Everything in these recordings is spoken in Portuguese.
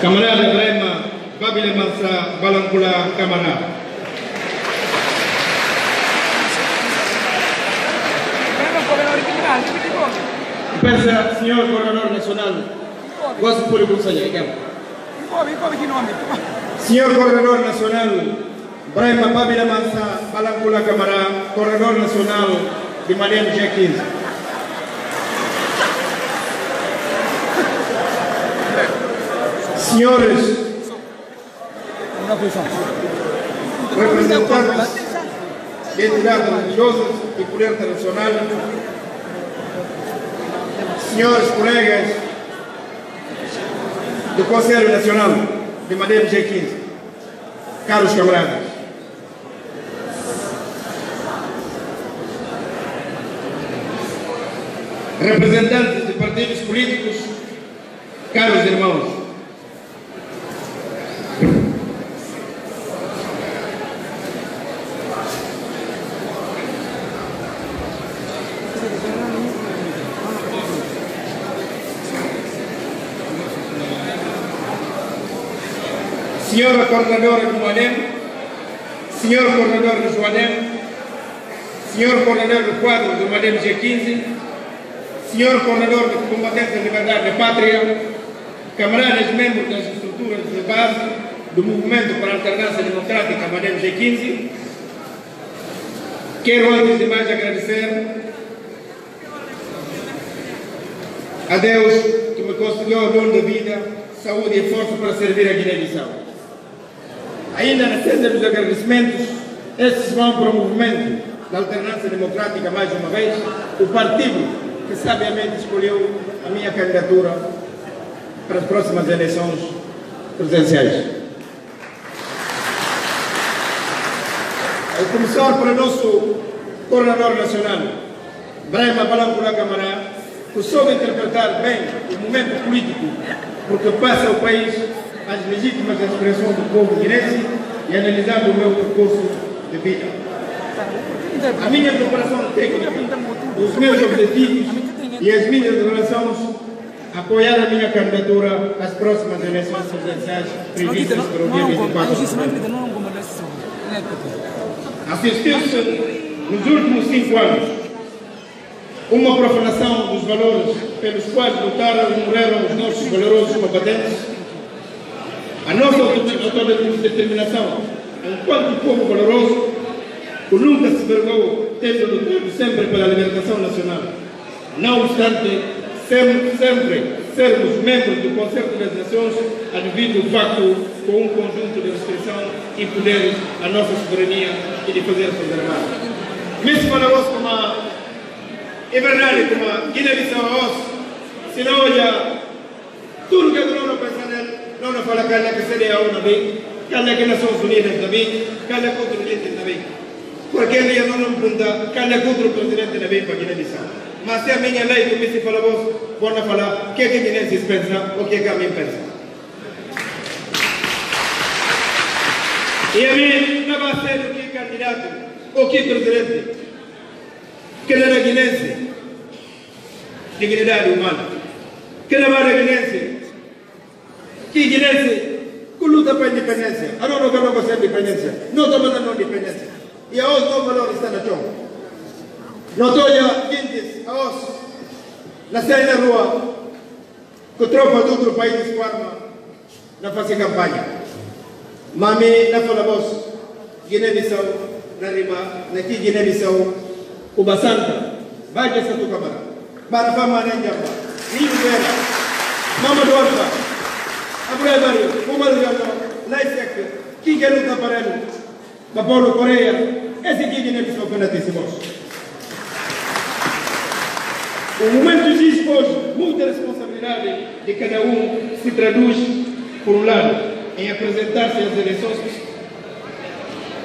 Camarada Brema Babile Mansa Balancula Camarada. Pensa, senhor Coronel Nacional, gosto por o Conselho, Senhor Coordenador Nacional, Brahma Babila Mansa Balancula Camara, Coordenador Nacional de Madem G15. Senhores. Representantes de entidades religiosas e poder internacional, senhores colegas do Conselho Nacional de Madeira G15, caros camaradas, representantes de partidos políticos, caros irmãos, Senhora Coordenadora do Moanem, Senhor Coordenador do Joanem, Senhor Coordenador do quadro do Moanem G15, Senhor Coordenador de Combatentes da Liberdade da Pátria, camaradas membros das estruturas de base do Movimento para a Alternância Democrática Moanem G15, quero antes de mais agradecer a Deus que me concedeu o dom da vida, saúde e força para servir a Guiné-Bissau. Ainda na senda dos agradecimentos, estes vão para o movimento da alternância democrática mais uma vez, o partido que sabiamente escolheu a minha candidatura para as próximas eleições presidenciais. A começar para o nosso coordenador nacional, Brahma Balancula Camará, que soube interpretar bem o momento político porque passa o país as legítimas expressões do povo guinense e analisando o meu percurso de vida. A minha preparação técnica, os meus objetivos e as minhas relações apoiar a minha candidatura às próximas eleições presidenciais previstas para o dia 24 de novembro. Assistiu-se nos últimos cinco anos uma profanação dos valores pelos quais lutaram e morreram os nossos valorosos combatentes a nossa autodeterminação, enquanto povo valoroso, que nunca se vergou, tendo lutado sempre pela libertação nacional. Não obstante, sempre, sempre sermos membros do Concerto das Nações, advido o facto com um conjunto de restrição e poderes à nossa soberania e de fazer preservar. Mesmo nós, como a, é verdade, como a Guiné-Bissau, se não olha tudo que a não pensa nele, não nos fala que ela que seria UNA bem, que ela que Nações Unidas também, que ela contra o presidente também. Porque ele não nos pergunta que ela contra o presidente também para Guiné-Bissau. Mas se a minha lei, como se fala vos, vão falar o que é que Guiné-Bissau pensa, o que é que a mim pensa. E a mim não vai ser o que candidato, o que presidente, que não é guinense, dignidade humana, que não é guinense, que guinense que luta para a independência. A não não gosta de independência. Não estamos dando independência. E a os não valor está na chão. Já quintes a os na saída da rua que tropa do outro país de forma na fazer campanha. Mami na fala vos Guiné-Bissau na rima na que Guiné-Bissau o basanta vai de satu kamara. Bara fama na njamba. Ni vera. Mama dorfa. Abdoulaye Mario, Oumar Diallo, Lay Seck, kii ke luta parelu, ba Paulo Correa, esse kii Guiné-Bissau fanatissimos. O momento exige hoje muita responsabilidade de cada um se traduz, por um lado, em apresentar-se às eleições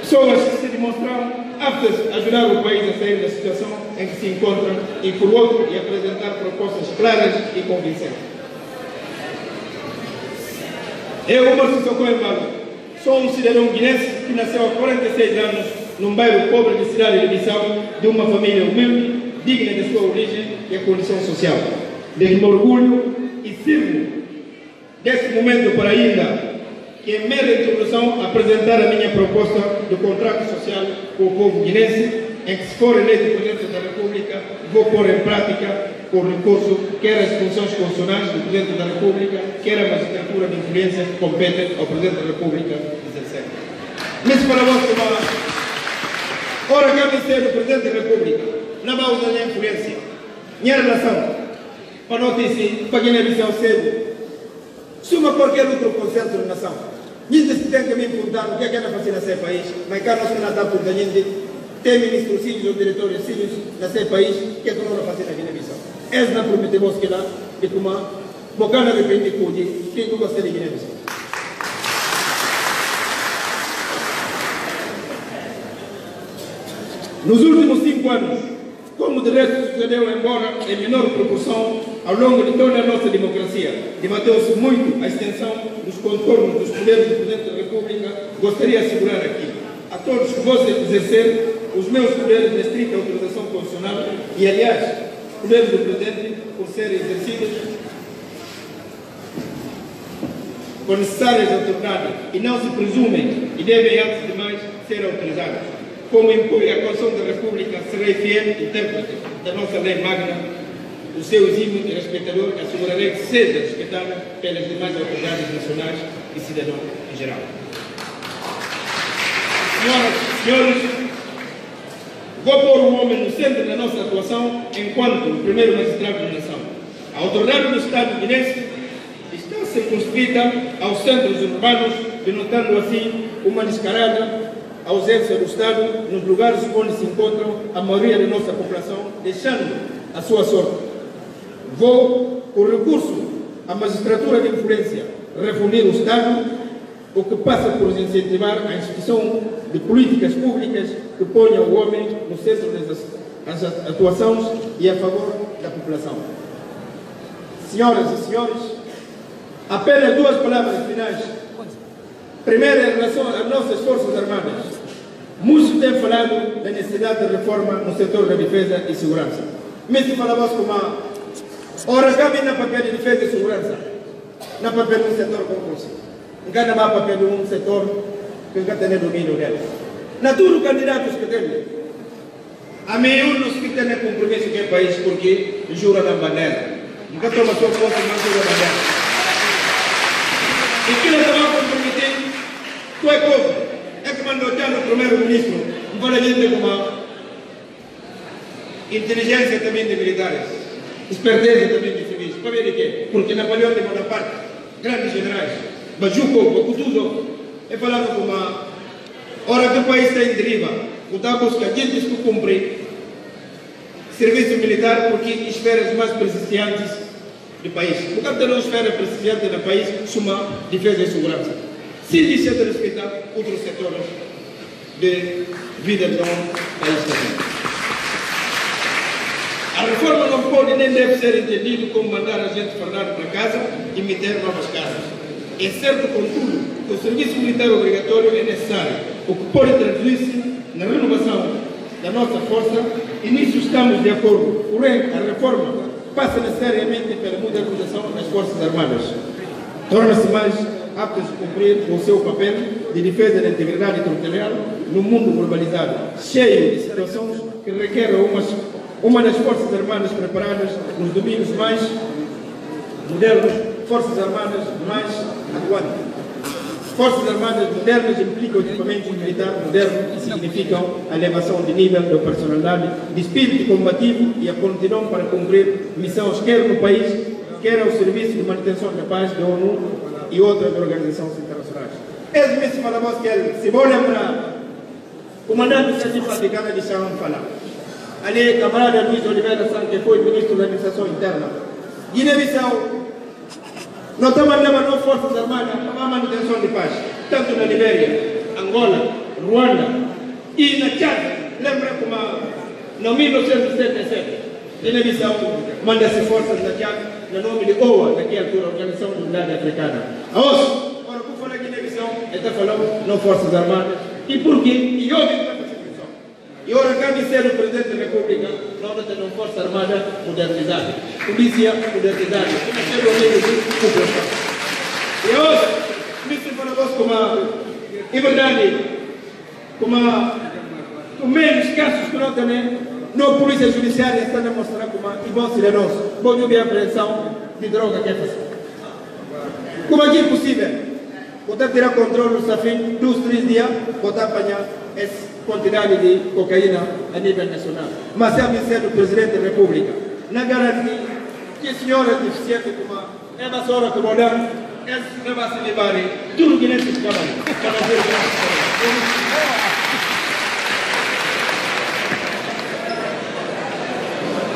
pessoas que se demonstraram aptas a ajudar o país a sair da situação em que se encontra e, por outro, em apresentar propostas claras e convincentes. Eu, Omar Sissoko Embalo, sou um cidadão guinense que nasceu há 46 anos num bairro pobre de cidade de Bissau, de uma família humilde, digna de sua origem e condição social. De me orgulho e sirvo desse momento para ainda, que em mera introdução, apresentar a minha proposta do contrato social com o povo guinense, em que se for eleito Presidente da República, vou pôr em prática o recurso, quer as funções constitucionais do Presidente da República, quer a magistratura de influência compete ao Presidente da República exercer. Mas para como ora cabe ser o Presidente da República, não vai usar a influência, minha relação, para notícia, para quem é visão cedo, suma qualquer outro conceito da nação. Gente se tem que me perguntar o que é que é fazer nesse país, mas cá nós não dá por gente, tem ministro sírios ou diretores sírios nesse país, que é que não fazer na Guiné-Bissau. Essa não prometemos que lá, e como, bocana de repente, quem gosta de Guiné-Bissau. Nos últimos cinco anos, como de resto sucedeu embora em menor proporção ao longo de toda a nossa democracia, debateu-se muito a extensão dos contornos dos poderes do Presidente da República, gostaria de assegurar aqui a todos que vou exercer os meus poderes de estrita autorização constitucional e, aliás, poderes do Presidente, por serem exercidos com necessárias autoridades e não se presumem e devem, antes de mais, ser autorizados como impõe a Constituição da República, serei fiel intérprete da nossa lei magna, o seu exímio e respeitador, assegurarei que seja respeitada pelas demais autoridades nacionais e cidadãos em geral. Senhoras e senhores, vou pôr o homem no centro da nossa atuação enquanto primeiro magistrado da nação. A autoridade do Estado guinense está circunscrita aos centros urbanos, denotando assim uma descarada ausência do Estado nos lugares onde se encontram a maioria da nossa população, deixando a sua sorte. Vou, com recurso à magistratura de influência, refundir o Estado, o que passa por incentivar a instituição de políticas públicas que ponha o homem no centro das atuações e a favor da população. Senhoras e senhores, apenas duas palavras finais Primeiro, em relação às nossas Forças Armadas. Muitos têm falado da necessidade de reforma no setor da defesa e segurança. Se falamos como a ora cabe na papel de defesa e segurança, na papel do setor concurso. Não não papel de um setor que nunca tem domínio dele. Na tudo candidatos que tem. A meio nos que têm compromisso com o país porque jura na bandeira. Nunca toma sua posse, mas jura na bandeira. E que nós vamos comprometer tu é povo. É que mandou o primeiro-ministro, não fala gente como inteligência também de militares, esperteza também de civis. Para ver de quê? Porque Napoleão de Bonaparte, grandes generais, Bajuco, Bacutuzo, é falado como a hora que o país está em deriva, o está a buscar gente que cumpre serviço militar porque esferas mais prestigiantes do país. Por causa da esfera prestigiante do país, suma defesa e segurança se dice de respeitar outros setores de vida do país também. A reforma não pode nem deve ser entendida como mandar a gente falar para casa e meter novas casas. É certo, contudo, que o serviço militar obrigatório é necessário, o que pode traduzir-se na renovação da nossa força, e nisso estamos de acordo. Porém, a reforma passa necessariamente pela modernização das Forças Armadas. Torna-se mais aptos a cumprir o seu papel de defesa da integridade territorial no mundo globalizado, cheio de situações que requerem uma, uma das Forças Armadas preparadas nos domínios mais modernos, Forças Armadas mais atuantes. Forças Armadas modernas implicam equipamento militar moderno e significam a elevação de nível de personalidade, de espírito combativo e a prontidão para cumprir missões quer no país, quer ao serviço de manutenção da paz da ONU e outras organizações internacionais. É mesmo da voz que ele, se vou lembrar, o comandante Sérgio Faticana de Chão falar. Ali, camarada Luiz Oliveira Santos, que foi ministro da Administração Interna. Guiné-Bissau, não estamos levando forças armadas para a manutenção de paz, tanto na Libéria, Angola, Ruanda e na Tchad. Lembra como no 1977, Guiné-Bissau manda-se forças na Tchad no nome de OA, daquela altura, Organização de Africana. A OSS, ora, por falar aqui na visão, está falando não Forças Armadas. E por quê? E? E ora, cabe ser o Presidente da República, não tem uma Força Armada modernizada. Polícia modernizada. Como ser o meio de população. como, é verdade, como, com menos casos que não tem, não polícia judiciária está a mostrar como, e bom cidadãos, bom de apreensão de droga que é fácil. Como é que é possível? Controle do Safin, dois, três dias, botar apanhar essa quantidade de cocaína a nível nacional. Mas é a missão do Presidente da República. Na garantia que a senhora é deficiente como é uma senhora que vou dar, essa não vai se levar tudo que nesse trabalho.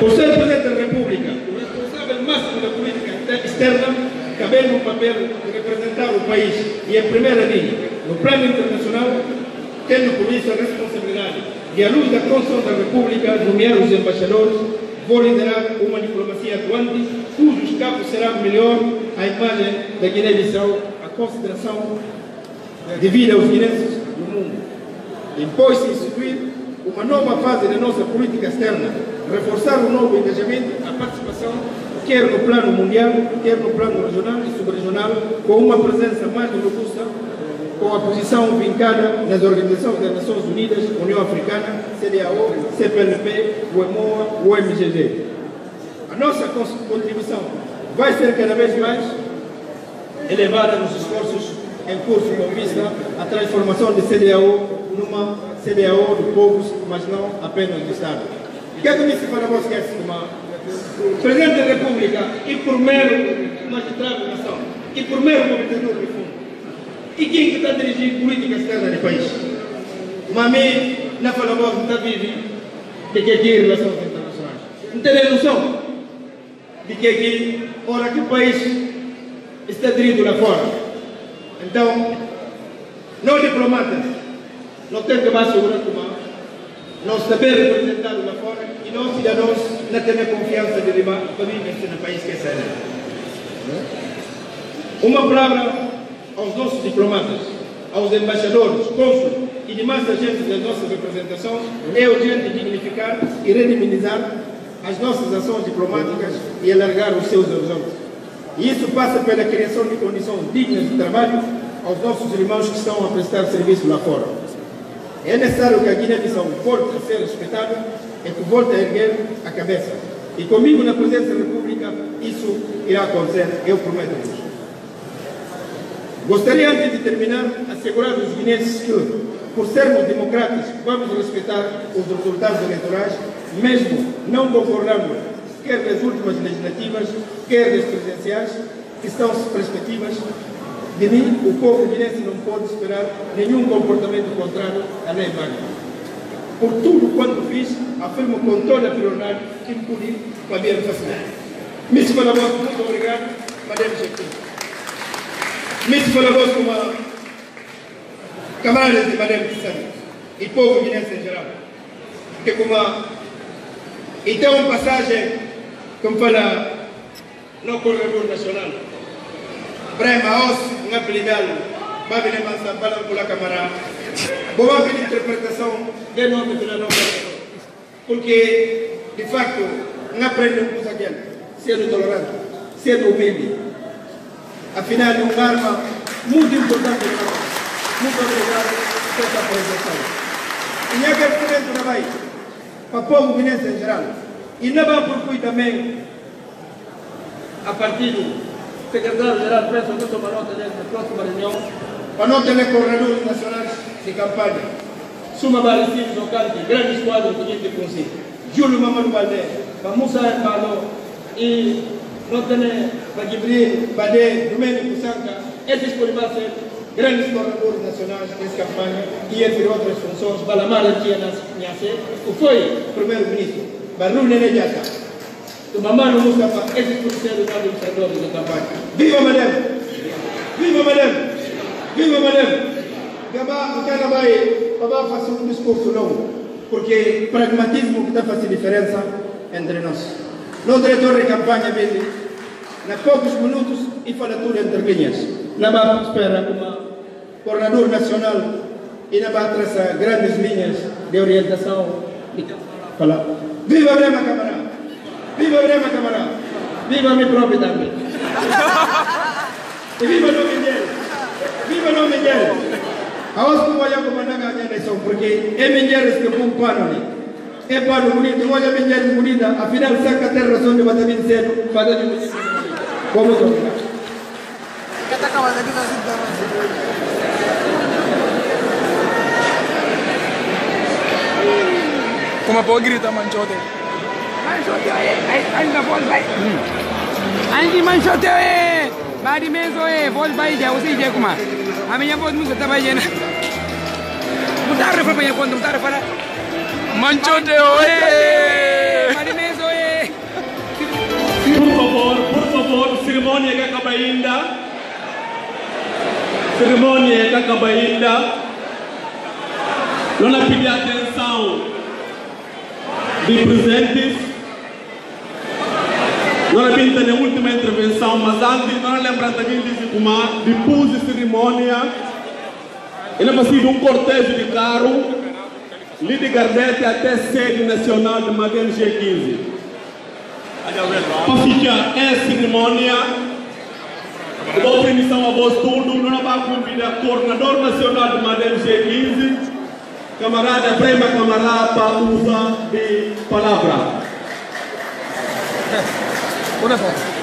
Por ser Presidente da República, o responsável máximo da política externa, cabendo um papel de representar o país e em primeira linha, no plano internacional, tendo por isso a responsabilidade de, à luz da Constituição da República, nomear os embaixadores, vou liderar uma diplomacia atuante, cujos cabos serão melhor a imagem da Guiné-Bissau, a consideração devida aos guinenses do mundo. Impôs-se instituir uma nova fase da nossa política externa, reforçar o novo engajamento, a participação, quer no plano mundial, quer no plano regional e subregional, com uma presença mais robusta com a posição vincada nas organizações das Nações Unidas, União Africana, CDAO, CPLP, UEMOA, UMGG. A nossa contribuição vai ser cada vez mais elevada nos esforços em curso com vista à transformação de CDAO numa CDAO de povos, mas não apenas do Estado. O que é que me se fala você Presidente da República e primeiro magistrado da nação e primeiro governador de fundo e quem que está dirigindo política externa do país? Mas a mim, não fala não está vivo de que aqui relações internacionais. Não tem noção de que aqui, ora que o país está dirigido lá fora. Então, nós diplomatas, não temos mais segurar como também representados lá fora e não temos confiança de levar para viver no país que é sério. Uma palavra aos nossos diplomatas, aos embaixadores, cônsules e demais agentes da nossa representação, é urgente dignificar e redimizar as nossas ações diplomáticas e alargar os seus horizontes. E isso passa pela criação de condições dignas de trabalho aos nossos irmãos que estão a prestar serviço lá fora. É necessário que a Guiné-Bissau volte a ser respeitada e que volte a erguer a cabeça. E comigo na presença da República, isso irá acontecer, eu prometo-vos. Gostaria, antes de terminar, assegurar aos guineenses que, por sermos democratas, vamos respeitar os resultados eleitorais, mesmo não concordando quer das últimas legislativas, quer das presidenciais, que estão perspectivas. De mim, o povo guinense não pode esperar nenhum comportamento contrário à lei magna. Por tudo quanto fiz, afirmo com toda a prioridade que pude com a minha facilidade. Mr. Malabos, muito obrigado. Madame Jequim. Miss Falabos como camaradas de Madame Kissane e povo guinense em geral. Que como então passagem, como fala no corredor nacional, Brema Os, um apelidado, Babile Mansa, Balancula Camará, boa pela interpretação de nome de não porque de facto não aprende com aquele, sendo tolerante, sendo humilde, Afinal, uma arma muito importante. Muito obrigado por essa apresentação. E agradecimento na vai para o povo guinense em geral. E não vai por também a partir do secretário-geral, peço que tome nota dessa próxima reunião, para ter corredores nacionais de campanha. Suma Baricini no Canti, grande esquadro que a gente consigo. Júlio Mamadou Baldé, para Musa Embalo e Notene, Bagibri, Bade, Domenico Sanca, esses podem ser grandes corredores nacionais dessa campanha e entre outras funções, Balamara Tia Nhase, que foi primeiro-ministro, Barru Nene Mamano Mustafa, ser os administradores da campanha. Viva Madame! Viva Madame! Viva Madame! Gaba, cara vai, vai fazer um discurso longo, porque pragmatismo que está fazendo diferença entre nós. No diretor de campanha vende na poucos minutos e fala tudo entre linhas. Na base espera uma coordenador nacional e na base traça grandes linhas de orientação fala Viva Brema camarada! Viva Brema camarada! Viva meu próprio também! e viva o nome dele! Viva o nome Menjeres. Hawezi kungoja kumandanga agenda hizo porque e Menjeres que com pano ni. E pano bonito, ngoja Menjeres bonita, afinal saca terra sonde batamin seno, pada de Como que Como puedo gritar manchote. Manchote oye, ainda voz vai. Andi manchote oye. Badi mezo oye, voz vai dia usi je kuma. Amenya voz musa tabayena. Mutare fa panya quando mutare fa. Manchote oye! Badi mezo oye. Por favor, por favor, cerimônia que acaba ainda. Cerimônia que acaba ainda. Não pedir atenção de presentes. Não pinta na última intervenção, mas antes não lembra também de se tomar, depois de cerimônia, ele ser um cortejo de carro, ali de Gardete até sede nacional de Madeira G15. Para ficar em cerimônia, dou permissão a vós todos, não vai convidar o coordenador nacional de Madeira G15, camarada Prema Camarada, para usar de palavra. Una foto.